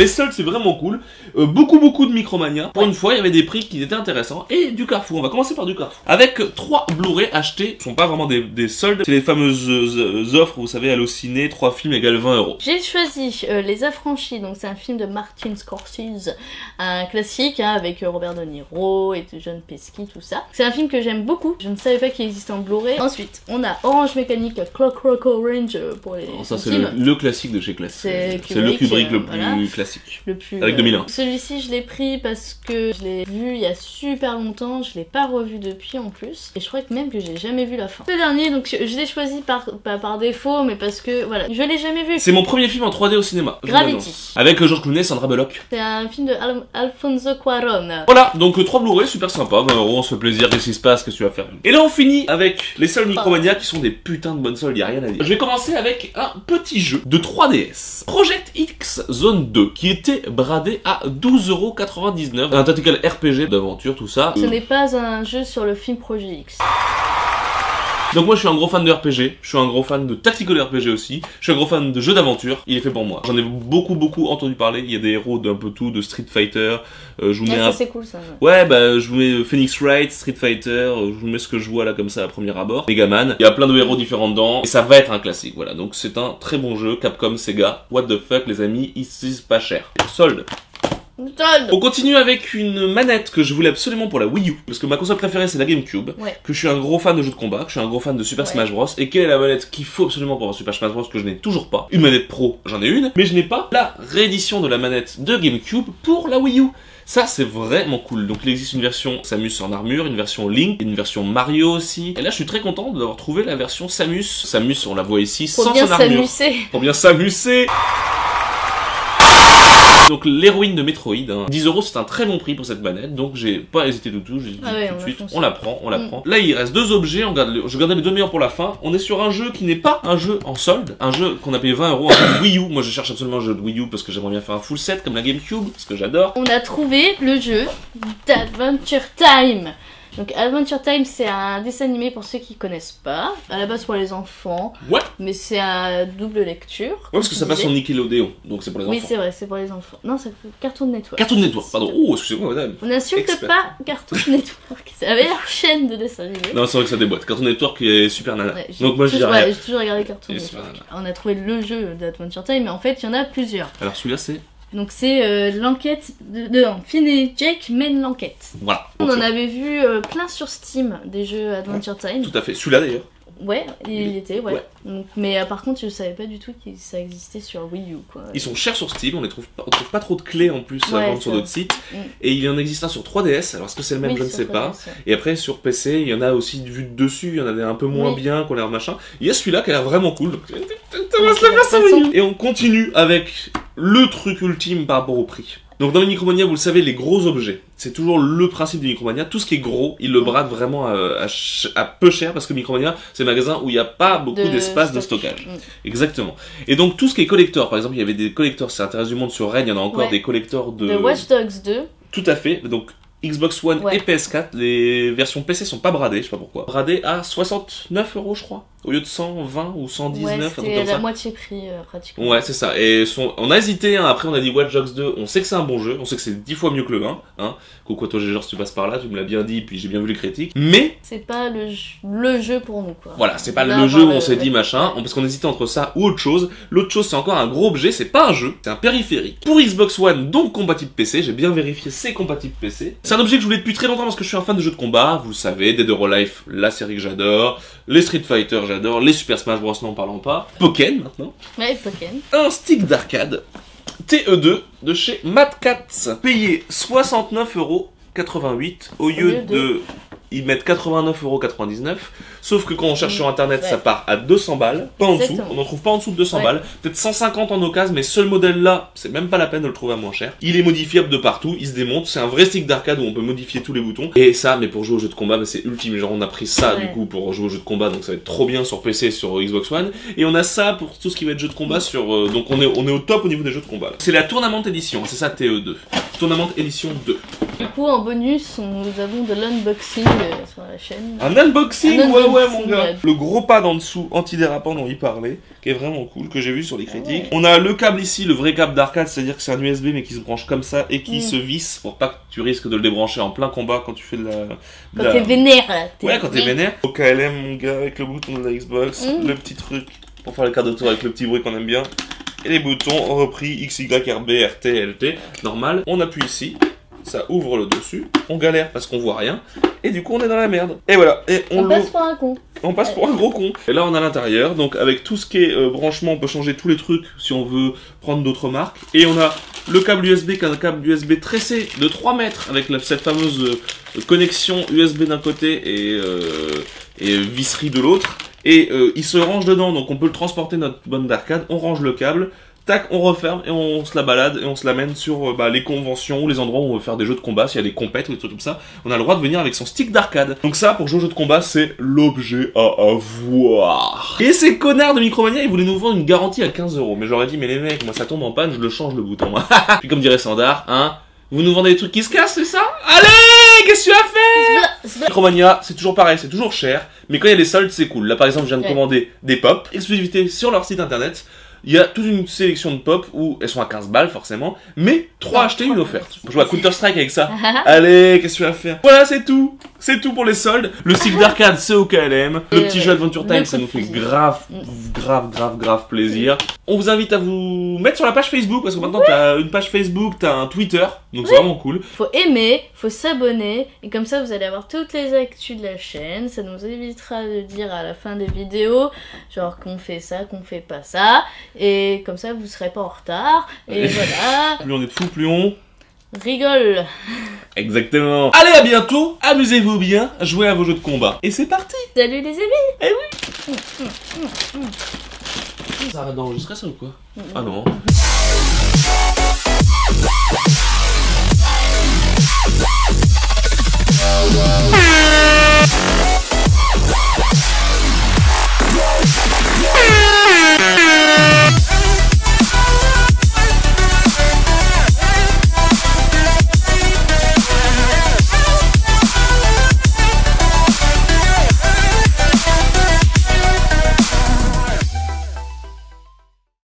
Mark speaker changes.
Speaker 1: Les soldes, c'est vraiment cool. Euh, beaucoup, beaucoup de Micromania. Pour une fois, il y avait des prix qui étaient intéressants. Et du Carrefour. On va commencer par du Carrefour. Avec trois Blu-ray achetés. Ce sont pas vraiment des, des soldes. C'est les fameuses euh, offres, vous savez, Allociné, trois films égale 20 euros.
Speaker 2: J'ai choisi euh, Les Affranchis, donc c'est un film de Martin Scorsese, un classique hein, avec Robert De Niro et John Pesci, tout ça. C'est un film que j'aime beaucoup. Je ne savais pas qu'il existait en Blu-ray. Ensuite, on a Orange Mécanique, Clockwork Orange pour les
Speaker 1: Alors ça, c'est le, classique de chez Classic.
Speaker 2: C'est
Speaker 1: le
Speaker 2: Kubrick,
Speaker 1: le plus
Speaker 2: voilà.
Speaker 1: classique.
Speaker 2: Le plus,
Speaker 1: Avec
Speaker 2: euh,
Speaker 1: 2001.
Speaker 2: Celui-ci, je l'ai pris parce que je l'ai vu il y a super longtemps. Je l'ai pas revu depuis en plus. Et je crois que même que j'ai jamais vu la fin. Le dernier, donc je, je l'ai choisi par, pas par défaut, mais parce que voilà, je l'ai jamais vu.
Speaker 1: C'est mon premier film en 3D au cinéma.
Speaker 2: Gravity.
Speaker 1: Avec euh, George Clooney, Sandra Bullock.
Speaker 2: C'est un film de Al- Alfonso Cuarón.
Speaker 1: Voilà, donc euh, 3 Blu-ray, super sympa, 20 euros, on se fait plaisir, qu'est-ce qui se passe, qu'est-ce que tu vas faire? Et là on finit avec les soldes Micromania qui sont des putains de bonnes soldes, y a rien à dire. Je vais commencer avec un petit jeu de 3DS. Project X Zone 2, qui était bradé à 12,99€. Un tactical RPG d'aventure, tout ça.
Speaker 2: Ce n'est pas un jeu sur le film Projet X.
Speaker 1: Donc moi je suis un gros fan de RPG, je suis un gros fan de tactical RPG aussi, je suis un gros fan de jeux d'aventure, il est fait pour moi. J'en ai beaucoup beaucoup entendu parler, il y a des héros d'un peu tout, de Street Fighter, euh, je vous mets
Speaker 2: Ouais,
Speaker 1: un
Speaker 2: c'est cool ça. ouais.
Speaker 1: Ouais, bah, je vous mets Phoenix Wright, Street Fighter, euh, je vous mets ce que je vois là comme ça à premier abord. Megaman, il y a plein de héros différents dedans, et ça va être un classique, voilà. Donc c'est un très bon jeu, Capcom, Sega, what the fuck les amis, ici c'est pas cher. Solde. On continue avec une manette que je voulais absolument pour la Wii U, parce que ma console préférée c'est la GameCube,
Speaker 2: Ouais.
Speaker 1: que je suis un gros fan de jeux de combat, que je suis un gros fan de Super
Speaker 2: Ouais.
Speaker 1: Smash Bros, et quelle est la manette qu'il faut absolument pour avoir Super Smash Bros que je n'ai toujours pas. Une manette pro, j'en ai une, mais je n'ai pas la réédition de la manette de GameCube pour la Wii U. Ça, c'est vraiment cool. Donc, il existe une version Samus en armure, une version Link, une version Mario aussi. Et là, je suis très content d'avoir trouvé la version Samus. Samus, on la voit ici,
Speaker 2: Pour
Speaker 1: sans
Speaker 2: bien
Speaker 1: son armure.
Speaker 2: s'amuser.
Speaker 1: Pour bien s'amuser. Donc l'héroïne de Metroid, hein. 10 euros c'est un très bon prix pour cette manette, donc j'ai pas hésité du tout, j'ai dit
Speaker 2: Ah ouais,
Speaker 1: tout
Speaker 2: on
Speaker 1: de suite,
Speaker 2: foncé.
Speaker 1: on la prend, on la
Speaker 2: Mm.
Speaker 1: prend. Là il reste deux objets, on garde le- je gardais les deux meilleurs pour la fin. On est sur un jeu qui n'est pas un jeu en solde, un jeu qu'on a payé 20 euros, un Wii U. Moi je cherche absolument un jeu de Wii U parce que j'aimerais bien faire un full set comme la GameCube, parce que j'adore.
Speaker 2: On a trouvé le jeu d'Adventure Time. Donc Adventure Time c'est un dessin animé pour ceux qui connaissent pas. À la base pour les enfants,
Speaker 1: Ouais,
Speaker 2: mais c'est à double lecture.
Speaker 1: ouais parce que ça passe
Speaker 2: disais.
Speaker 1: Nickelodeon, donc c'est pour les
Speaker 2: Oui
Speaker 1: enfants.
Speaker 2: c'est vrai, c'est pour les enfants. Non, c'est Cartoon Network.
Speaker 1: Cartoon Network, pardon. Oh, excusez-moi madame.
Speaker 2: On n'insulte pas Cartoon Network. C'est la meilleure chaîne de dessin animé.
Speaker 1: Non, c'est vrai que ça déboîte. Cartoon Network est super nana.
Speaker 2: Ouais,
Speaker 1: donc moi je
Speaker 2: ouais, j'ai toujours regardé Cartoon Network. On a trouvé le jeu d'Adventure Time, mais en fait il y en a plusieurs.
Speaker 1: Alors celui-là c'est...
Speaker 2: Donc c'est euh, l'enquête de, de non, Finn et Jake mènent l'enquête.
Speaker 1: Voilà.
Speaker 2: On en avait vu euh, plein sur Steam des jeux Adventure Time.
Speaker 1: Tout à fait. Celui-là d'ailleurs.
Speaker 2: Ouais, il y était, ouais.
Speaker 1: Ouais.
Speaker 2: Donc, mais euh, par contre, je savais pas du tout que ça existait sur Wii U, quoi.
Speaker 1: Ils sont chers sur Steam, on les trouve pas, on trouve pas trop de clés en plus à
Speaker 2: Ouais,
Speaker 1: vendre sur d'autres sites.
Speaker 2: Mm.
Speaker 1: Et il y en existe un sur 3DS, alors est-ce que c'est le même,
Speaker 2: Oui,
Speaker 1: je ne sais pas.
Speaker 2: 3DS, ouais.
Speaker 1: Et après sur PC, il y en a aussi vu de dessus, il y en a des un peu moins
Speaker 2: Oui.
Speaker 1: bien, qui ont l'air machin. Il y a celui-là qui a l'air vraiment cool. donc-
Speaker 2: façon.
Speaker 1: Et on continue avec le truc ultime par rapport au prix. Donc dans les Micromania, vous le savez, les gros objets, c'est toujours le principe du Micromania. Tout ce qui est gros, ils le bradent vraiment à, à ch- à peu cher parce que Micromania, c'est un magasin où il n'y a pas beaucoup
Speaker 2: De
Speaker 1: d'espace de
Speaker 2: stock.
Speaker 1: stockage.
Speaker 2: Mm.
Speaker 1: Exactement. Et donc tout ce qui est collector, par exemple, il y avait des collectors, c'est intéressant du monde sur Rennes, il y en a encore
Speaker 2: Ouais.
Speaker 1: des collectors de...
Speaker 2: De Watch Dogs 2.
Speaker 1: Tout à fait. Donc Xbox One
Speaker 2: Ouais.
Speaker 1: et PS4, les versions PC sont pas bradées, je sais pas pourquoi. Bradées à 69 euros, je crois, au lieu de 120 ou 119,
Speaker 2: Ouais, c'était la
Speaker 1: ça.
Speaker 2: moitié prix, euh, pratiquement.
Speaker 1: Ouais, c'est ça. Et son- on a hésité, hein. après on a dit Watch Dogs 2, on sait que c'est un bon jeu, on sait que c'est 10 fois mieux que le 1, hein. Coucou à toi Gégor, si tu passes par là, tu me l'as bien dit, puis j'ai bien vu les critiques. Mais,
Speaker 2: C'est pas le, jeu- le jeu pour nous, quoi.
Speaker 1: voilà, c'est pas le jeu où on s'est dit machin, parce qu'on hésitait entre ça ou autre chose. L'autre chose, c'est encore un gros objet, c'est pas un jeu, c'est un périphérique. Pour Xbox One, donc compatible PC, j'ai bien vérifié, c'est compatible PC. C'est un objet que je voulais depuis très longtemps parce que je suis un fan de jeux de combat, vous le savez, Dead or Alive, la série que j'adore, les Street Fighter, j'adore, les Super Smash Bros, n'en parlons pas, Pokken maintenant.
Speaker 2: Ouais, Pokémon.
Speaker 1: un stick d'arcade TE2 de chez Mad Cats, payé 69,88€ au lieu
Speaker 2: de
Speaker 1: ils mettent 89,99€, sauf que quand on cherche
Speaker 2: Mm.
Speaker 1: sur internet,
Speaker 2: Ouais.
Speaker 1: ça part à 200 balles, pas en dessous, on n'en trouve pas en dessous de 200
Speaker 2: Ouais.
Speaker 1: balles, peut-être 150 en occasion, mais ce modèle-là, c'est même pas la peine de le trouver à moins cher. Il est modifiable de partout, il se démonte, c'est un vrai stick d'arcade où on peut modifier tous les boutons, et ça, mais pour jouer aux jeux de combat, bah, c'est ultime, genre on a pris ça
Speaker 2: Ouais.
Speaker 1: du coup pour jouer aux jeux de combat, donc ça va être trop bien sur PC sur Xbox One, et on a ça pour tout ce qui va être jeu de combat sur, euh, donc on est, on est au top au niveau des jeux de combat. C'est la Tournament Edition, c'est ça TE2. Tournament Edition 2.
Speaker 2: Du coup, en bonus, on- nous avons de l'unboxing euh, sur la chaîne.
Speaker 1: Un unboxing,
Speaker 2: Un
Speaker 1: ouais, ouais, mon gars.
Speaker 2: ouais.
Speaker 1: Le gros pad en dessous, antidérapant dont il parlait, qui est vraiment cool, que j'ai vu sur les critiques. On a le câble ici, le vrai câble d'arcade, c'est-à-dire que c'est un USB mais qui se branche comme ça et qui
Speaker 2: Mm.
Speaker 1: se visse pour pas que tu risques de le débrancher en plein combat quand tu fais de la. de
Speaker 2: Quand
Speaker 1: la-
Speaker 2: t'es vénère, là.
Speaker 1: Ouais, quand t'es vénère. Au KLM, mon gars, avec le bouton de la Xbox,
Speaker 2: Mm.
Speaker 1: le petit truc pour faire le quart de tour avec le petit bruit qu'on aime bien. Et les boutons repris X, Y, R, B, R, T, L, T. Normal. On appuie ici. Ça ouvre le dessus. On galère parce qu'on voit rien. Et du coup, on est dans la merde. Et voilà. Et on,
Speaker 2: passe pour un con.
Speaker 1: On passe pour un gros con. Et là, on a l'intérieur. Donc, avec tout ce qui est euh, branchement, on peut changer tous les trucs si on veut prendre d'autres marques. Et on a le câble USB, qui est un câble USB tressé de 3 mètres, avec la- cette fameuse euh, connexion USB d'un côté et, euh, et visserie de l'autre. Et euh, il se range dedans, donc on peut le transporter notre bonne d'arcade. On range le câble. Tac, on referme et on se la balade et on se l'amène sur euh, bah, les conventions ou les endroits où on veut faire des jeux de combat, s'il y a des compètes ou des trucs comme ça, on a le droit de venir avec son stick d'arcade. Donc ça, pour jouer aux jeux de combat, c'est l'objet à avoir. Et ces connards de Micromania, ils voulaient nous vendre une garantie à 15 euros. Mais j'aurais dit, mais les mecs, moi ça tombe en panne, je le change le bouton. Puis comme dirait Sandar, hein, vous nous vendez des trucs qui se cassent, c'est ça? Allez, qu'est-ce que tu as fait? Micromania, c'est toujours pareil, c'est toujours cher, mais quand il y a des soldes, c'est cool. Là, par exemple, je viens de commander des pop, exclusivité sur leur site internet. Il y a toute une sélection de pop où elles sont à 15 balles forcément, mais 3
Speaker 2: Non,
Speaker 1: achetés,
Speaker 2: trois
Speaker 1: une offerte. Je joue à Counter-Strike avec ça.
Speaker 2: Ah,
Speaker 1: Allez, qu'est-ce que tu vas faire? Voilà, c'est tout. C'est tout pour les soldes. Le stick d'arcade, c'est au KLM. Le
Speaker 2: Et
Speaker 1: petit
Speaker 2: ouais.
Speaker 1: jeu Adventure Time,
Speaker 2: Le
Speaker 1: ça nous fait
Speaker 2: coup de
Speaker 1: grave, grave, grave, grave plaisir. On vous invite à vous mettre sur la page Facebook parce que maintenant t'as une page Facebook, t'as un Twitter, donc c'est vraiment cool.
Speaker 2: Faut aimer, faut s'abonner, et comme ça vous allez avoir toutes les actus de la chaîne. Ça nous évitera de dire à la fin des vidéos, genre qu'on fait ça, qu'on fait pas ça, et comme ça vous serez pas en retard. Et voilà,
Speaker 1: Plus on est de fous, plus on.
Speaker 2: rigole.
Speaker 1: Exactement. Allez, à bientôt. Amusez-vous bien, jouez à vos jeux de combat. Et c'est parti.
Speaker 2: Salut les amis.
Speaker 1: Ça arrête d'enregistrer ça ou quoi? Ah non.